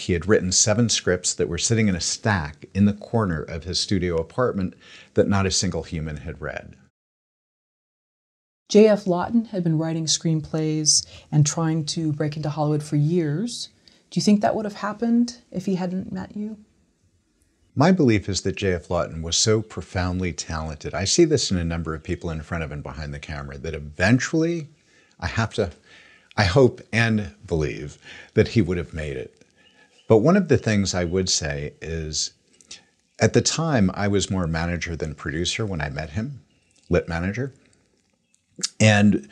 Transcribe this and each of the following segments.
he had written seven scripts that were sitting in a stack in the corner of his studio apartment that not a single human had read. J.F. Lawton had been writing screenplays and trying to break into Hollywood for years. Do you think that would have happened if he hadn't met you? My belief is that J.F. Lawton was so profoundly talented. I see this in a number of people in front of and behind the camera that eventually I have to, I hope and believe that he would have made it. But one of the things I would say is at the time, I was more manager than producer when I met him, lit manager. And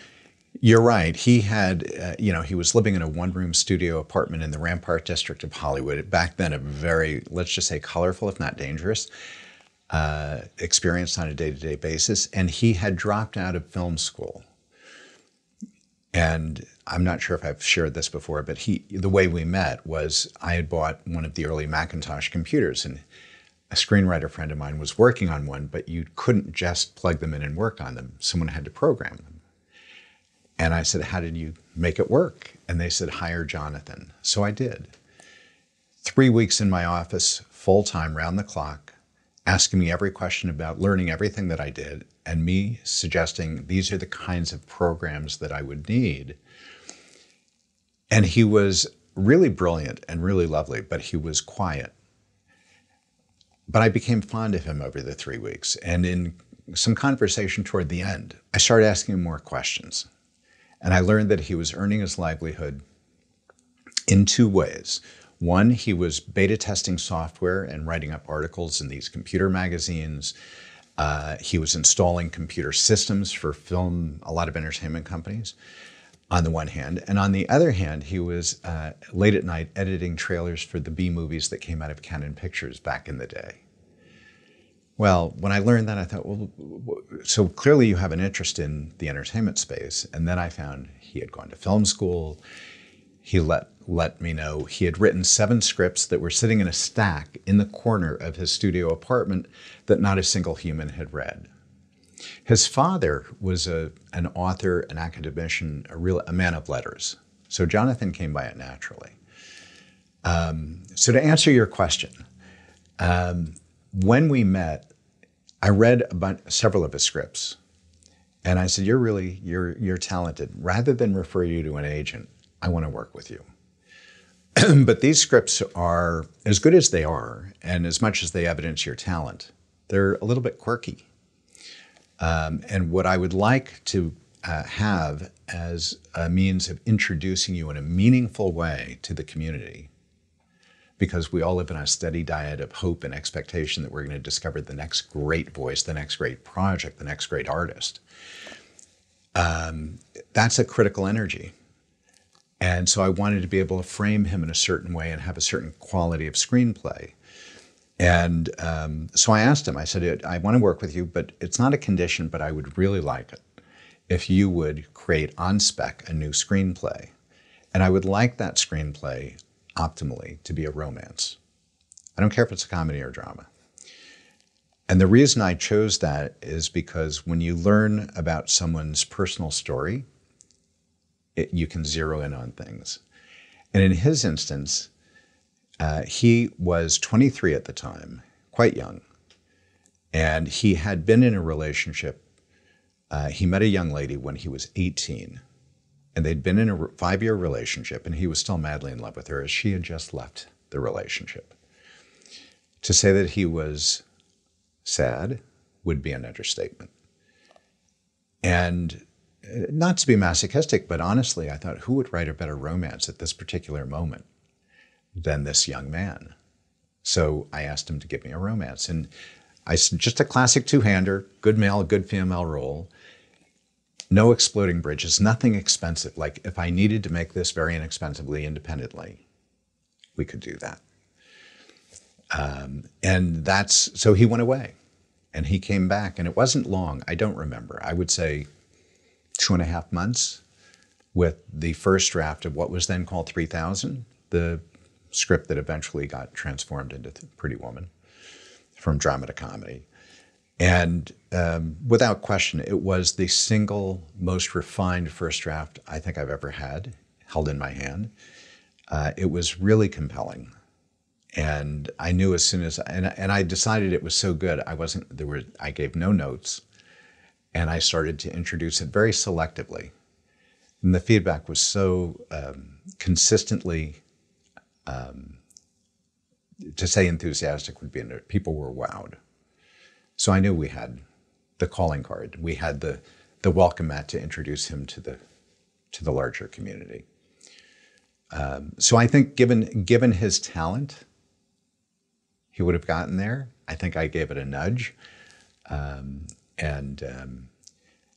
you're right. He had, uh, you know, he was living in a one room studio apartment in the Rampart district of Hollywood. Back then, a very, let's just say, colorful, if not dangerous, uh, experience on a day to day basis. And he had dropped out of film school. And I'm not sure if I've shared this before, but he, the way we met was I had bought one of the early Macintosh computers, and a screenwriter friend of mine was working on one, but you couldn't just plug them in and work on them. Someone had to program them. And I said, How did you make it work? And they said, Hire Jonathan. So I did. Three weeks in my office, full time, round the clock, asking me every question about learning everything that I did, and me suggesting these are the kinds of programs that I would need. And he was really brilliant and really lovely, but he was quiet. But I became fond of him over the three weeks. And in some conversation toward the end, I started asking him more questions. And I learned that he was earning his livelihood in two ways. One, he was beta testing software and writing up articles in these computer magazines. Uh, he was installing computer systems for film, a lot of entertainment companies, on the one hand. And on the other hand, he was uh, late at night editing trailers for the B movies that came out of Cannon Pictures back in the day. Well, when I learned that, I thought, well, so clearly you have an interest in the entertainment space. And then I found he had gone to film school. He let let me know he had written seven scripts that were sitting in a stack in the corner of his studio apartment that not a single human had read. His father was a, an author, an academician, a real a man of letters. So Jonathan came by it naturally. Um, so to answer your question, um, when we met, I read about several of his scripts, and I said, "You're really you're you're talented. Rather than refer you to an agent, I want to work with you." but these scripts are as good as they are, and as much as they evidence your talent, they're a little bit quirky. Um, and what I would like to uh, have as a means of introducing you in a meaningful way to the community because we all live in a steady diet of hope and expectation that we're going to discover the next great voice, the next great project, the next great artist. Um, that's a critical energy. And so I wanted to be able to frame him in a certain way and have a certain quality of screenplay. And um, so I asked him, I said, I want to work with you, but it's not a condition, but I would really like it if you would create on spec a new screenplay. And I would like that screenplay optimally to be a romance. I don't care if it's a comedy or drama. And the reason I chose that is because when you learn about someone's personal story, it, you can zero in on things. And in his instance, uh, he was 23 at the time, quite young. And he had been in a relationship. Uh, he met a young lady when he was 18 and they'd been in a five year relationship, and he was still madly in love with her as she had just left the relationship. To say that he was sad would be an understatement. And uh, not to be masochistic, but honestly, I thought, who would write a better romance at this particular moment than this young man? So I asked him to give me a romance. And I said, just a classic two hander, good male, good female role no exploding bridges, nothing expensive. Like if I needed to make this very inexpensively independently, we could do that. Um, and that's so he went away and he came back, and it wasn't long. I don't remember. I would say two and a half months with the first draft of what was then called 3000, the script that eventually got transformed into Pretty Woman from drama to comedy. And um, without question, it was the single most refined first draft I think I've ever had held in my hand. Uh, it was really compelling. and I knew as soon as and and I decided it was so good I wasn't there were I gave no notes and I started to introduce it very selectively and the feedback was so um, consistently um, to say enthusiastic would be people were wowed so I knew we had the calling card we had the the welcome mat to introduce him to the to the larger community um, so I think given given his talent he would have gotten there. I think I gave it a nudge, um, and um,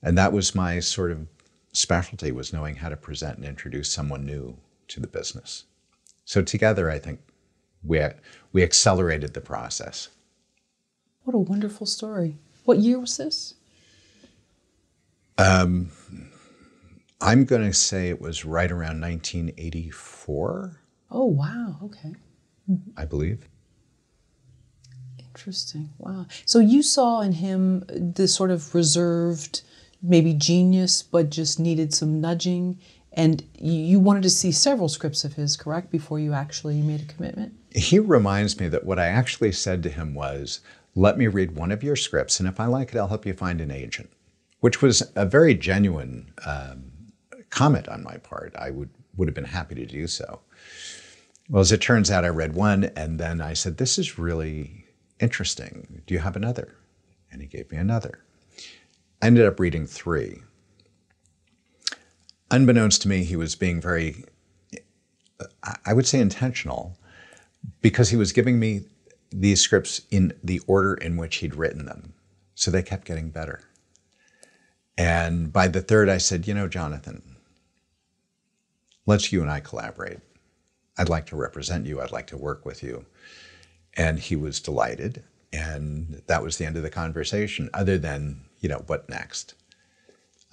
and that was my sort of specialty was knowing how to present and introduce someone new to the business. So together, I think we we accelerated the process. What a wonderful story! What year was this? Um, I'm going to say it was right around 1984. Oh wow! Okay. I believe. Interesting. Wow. So you saw in him this sort of reserved, maybe genius, but just needed some nudging. And you wanted to see several scripts of his, correct, before you actually made a commitment? He reminds me that what I actually said to him was, let me read one of your scripts, and if I like it, I'll help you find an agent, which was a very genuine um, comment on my part. I would, would have been happy to do so. Well, as it turns out, I read one, and then I said, this is really Interesting. Do you have another? And he gave me another. I ended up reading three. Unbeknownst to me, he was being very, I would say, intentional because he was giving me these scripts in the order in which he'd written them. So they kept getting better. And by the third, I said, You know, Jonathan, let's you and I collaborate. I'd like to represent you, I'd like to work with you. And he was delighted. And that was the end of the conversation, other than, you know, what next?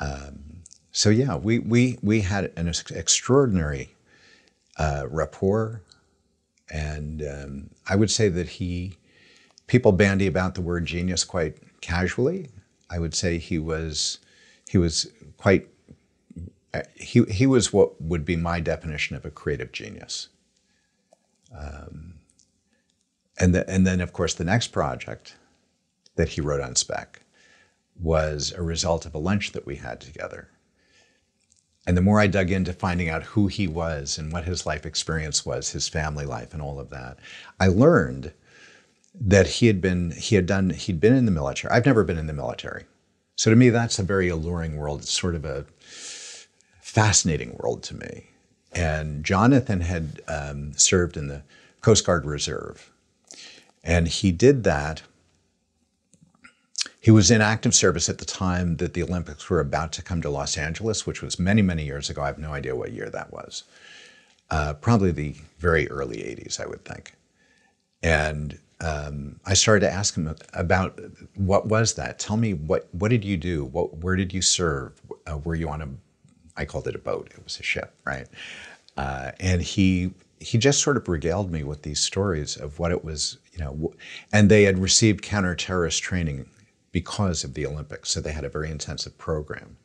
Um, so, yeah, we, we, we had an extraordinary uh, rapport. And um, I would say that he, people bandy about the word genius quite casually. I would say he was, he was quite, uh, he, he was what would be my definition of a creative genius. Um, and, the, and then, of course, the next project that he wrote on spec was a result of a lunch that we had together. And the more I dug into finding out who he was and what his life experience was, his family life and all of that, I learned that he had been he had done he'd been in the military. I've never been in the military. So to me that's a very alluring world. It's sort of a fascinating world to me. And Jonathan had um, served in the Coast Guard Reserve and he did that. He was in active service at the time that the Olympics were about to come to Los Angeles, which was many, many years ago. I have no idea what year that was. Uh, probably the very early 80s, I would think. And um, I started to ask him about what was that? Tell me what what did you do? What where did you serve? Uh, were you on a? I called it a boat. It was a ship, right? Uh, and he he just sort of regaled me with these stories of what it was, you know, and they had received counter-terrorist training because of the Olympics, so they had a very intensive program.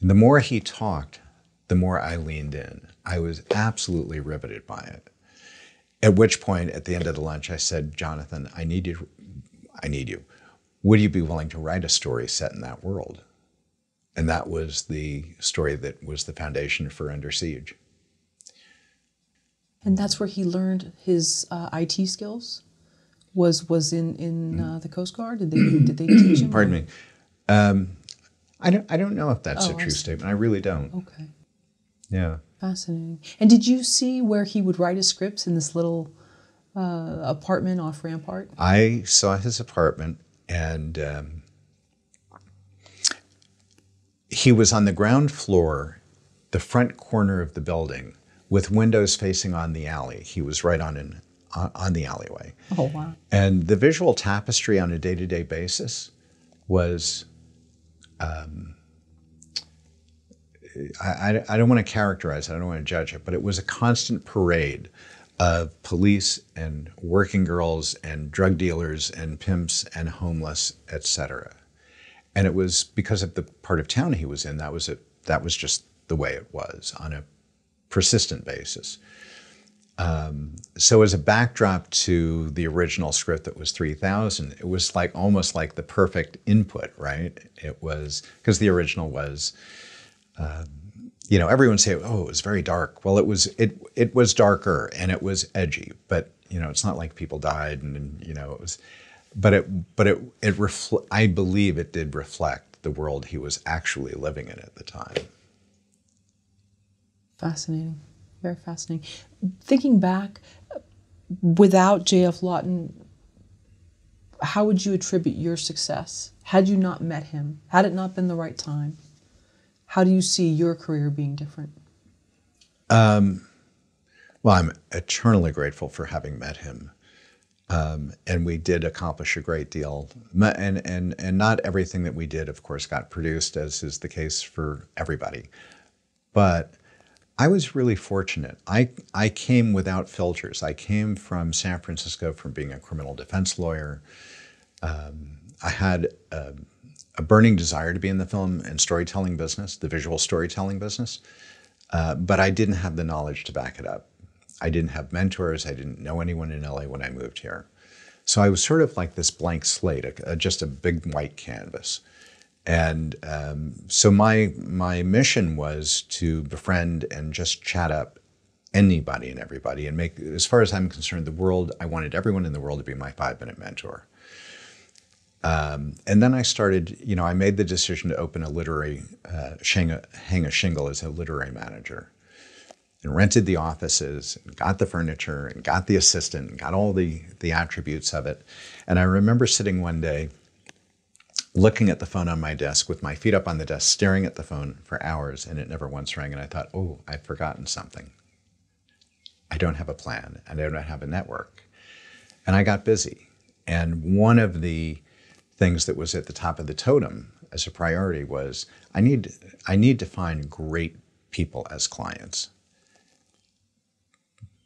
And the more he talked, the more I leaned in. I was absolutely riveted by it. At which point, at the end of the lunch, I said, Jonathan, I need you. I need you. Would you be willing to write a story set in that world? And that was the story that was the foundation for Under Siege. And that's where he learned his uh, IT skills. Was was in in uh, the Coast Guard? Did they did they teach him? Pardon me. Um, I don't I don't know if that's oh, a true statement. I really don't. Okay. Yeah. Fascinating. And did you see where he would write his scripts in this little uh, apartment off Rampart? I saw his apartment, and um, he was on the ground floor, the front corner of the building with windows facing on the alley. He was right on in, on the alleyway. Oh wow! And the visual tapestry on a day-to-day basis was. Um, I, I, don't want to characterize it, I don't want to judge it, but it was a constant parade of police and working girls and drug dealers and pimps and homeless, etc. And it was because of the part of town he was in, that was it, that was just the way it was on a persistent basis. So as a backdrop to the original script that was 3000 it was like almost like the perfect input right it was because the original was um, you know everyone say oh it was very dark well it was it it was darker and it was edgy but you know it's not like people died and, and you know it was but it but it it refl- i believe it did reflect the world he was actually living in at the time Fascinating. Very fascinating. Thinking back, without J.F. Lawton, how would you attribute your success? Had you not met him, had it not been the right time, how do you see your career being different? Well, I'm eternally grateful for having met him. Um, and we did accomplish a great deal. And, and, and not everything that we did, of course, got produced, as is the case for everybody. But I was really fortunate. I, I came without filters. I came from San Francisco from being a criminal defense lawyer. Um, I had a, a burning desire to be in the film and storytelling business, the visual storytelling business, uh, but I didn't have the knowledge to back it up. I didn't have mentors. I didn't know anyone in LA when I moved here. So I was sort of like this blank slate, a, a, just a big white canvas. And um, so my my mission was to befriend and just chat up anybody and everybody and make, as far as I'm concerned, the world. I wanted everyone in the world to be my five minute mentor. Um, and then I started, you know, I made the decision to open a literary, uh, hang, a, hang a shingle as a literary manager and rented the offices and got the furniture and got the assistant and got all the, the attributes of it. And I remember sitting one day looking at the phone on my desk with my feet up on the desk, staring at the phone for hours, and it never once rang. And I thought, oh, I've forgotten something. I don't have a plan and I don't have a network. And I got busy. And one of the things that was at the top of the totem as a priority was I need, I need to find great people as clients.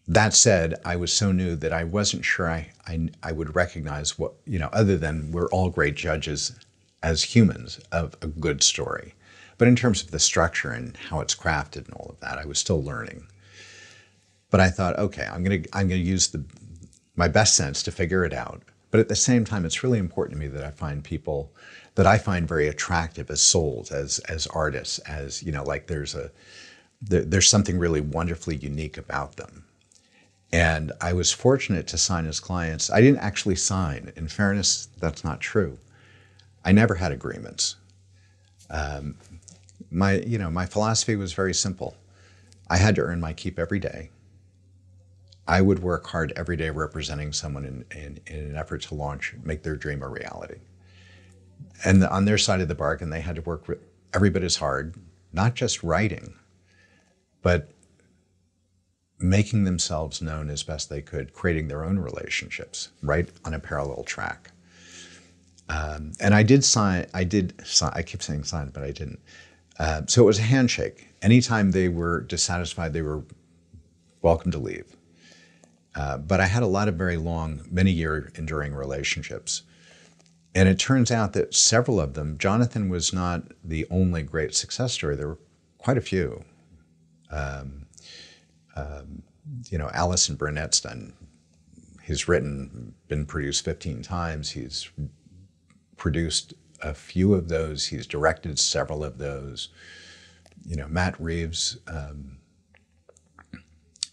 That said, I was so new that I wasn't sure I, I, I would recognize what, you know, other than we're all great judges as humans of a good story. But in terms of the structure and how it's crafted and all of that, I was still learning. But I thought, okay, I'm gonna I'm gonna use the my best sense to figure it out. But at the same time, it's really important to me that I find people that I find very attractive as souls, as as artists, as you know, like there's a there, there's something really wonderfully unique about them. And I was fortunate to sign as clients. I didn't actually sign. In fairness, that's not true. I never had agreements. Um, my, you know, my philosophy was very simple. I had to earn my keep every day. I would work hard every day representing someone in, in, in an effort to launch, make their dream a reality. And on their side of the bargain, they had to work every bit as hard, not just writing, but making themselves known as best they could, creating their own relationships, right on a parallel track. Um, and I did sign, I did sign, I keep saying sign, but I didn't. Uh, so it was a handshake. Anytime they were dissatisfied, they were welcome to leave. Uh, but I had a lot of very long, many year enduring relationships. And it turns out that several of them, Jonathan was not the only great success story. There were quite a few. Um, um, you know, Allison Burnett's done, he's written, been produced 15 times. He's produced a few of those. He's directed several of those. You know, Matt Reeves um,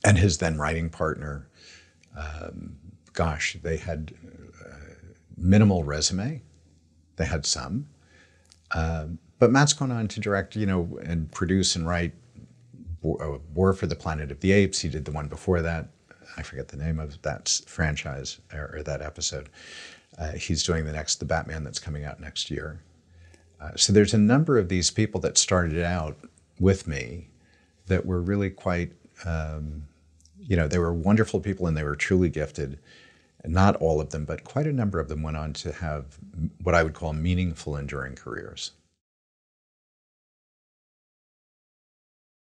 and his then writing partner, um, gosh, they had uh, minimal resume. They had some. Um, but Matt's gone on to direct, you know, and produce and write uh, War for the Planet of the Apes. He did the one before that. I forget the name of that franchise or, or that episode. Uh, he's doing the next, the Batman that's coming out next year. Uh, so there's a number of these people that started out with me that were really quite, um, you know, they were wonderful people and they were truly gifted. Not all of them, but quite a number of them went on to have what I would call meaningful, enduring careers.